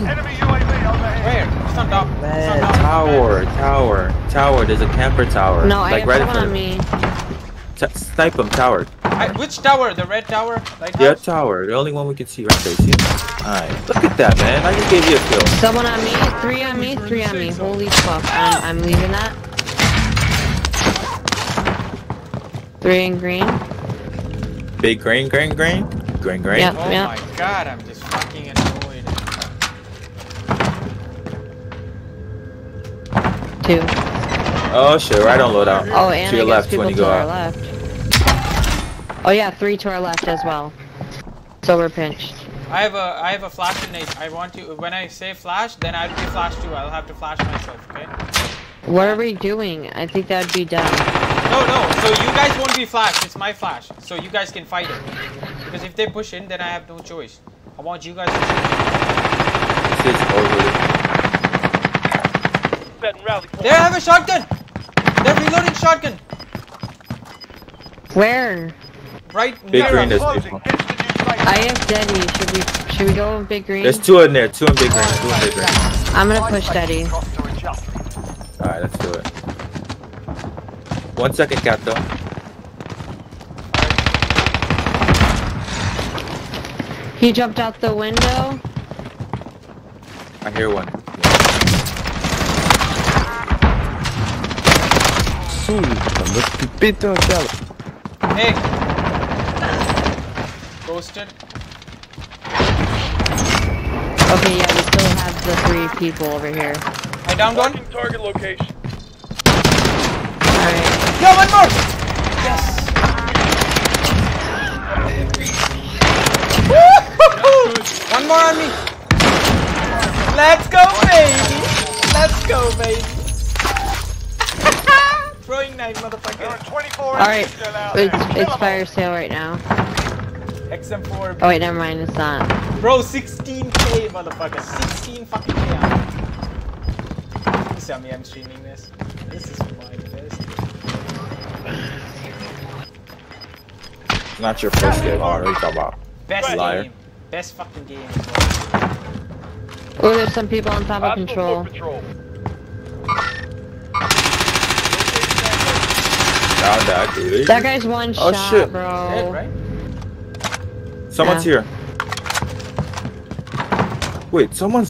Enemy UAV overhead. Where? It's not down. It's not Man, tower, tower, tower. There's a camper tower. No, I like have right in front on of me. T- snipe him, tower. I, which tower? The red tower? Lighthouse? Yeah, tower. The only one we can see right there. See? Alright. Look at that, man. I just gave you a kill. Someone on me, three on me, three on me. Holy fuck, I'm, I'm leaving that. Three in green. Big green, green, green. Green, green. Yep. Oh Yeah. my god, I'm just fucking annoyed. Two. Oh shit, right on loadout. Oh, and to your left people when you to go our out. left. Oh yeah, three to our left as well. So we're pinched. I have a I have a flash in grenade. I want to when I say flash, then I'll be flash too. I'll have to flash myself, okay? What are we doing? I think that'd be dumb. No, no. So you guys won't be flashed. It's my flash. So you guys can fight it. Because if they push in, then I have no choice. I want you guys to choose. It's over. They have a shotgun. They're reloading shotgun. Where? Right. Big near green, us. there's Closing. people. Get to the new safe I have Daddy. Should we should we go with Big Green? There's two in there. Two in big green. Two in big green. I'm gonna push Daddy. Cost to adjust. Alright, let's do it. One second, cat though. He jumped out the window. I hear one. Hey. Ghosted. Okay, yeah, we still have the three people over here. I downed one. target location. Alright. Yo, one more. Yes. Woo-hoo-hoo! one more on me. Let's go, baby. Let's go, baby. Throwing knife, There are motherfucker. 24 Alright. enemies still out there. It's Kill it's 'em fire sale right now. XM4. Oh wait, never mind, it's not. Bro, 16k, motherfucker. 16 fucking k. You saw me, I'm streaming this. This is my best. Not your first game. Oh, what are you talking about? Best Liar. game. Best fucking game. well. Oh, there's some people on top of Hostile control. Foot patrol. That dude. That guy's one Oh, shot, shit. bro. Dead, right? Someone's here. Wait, someone's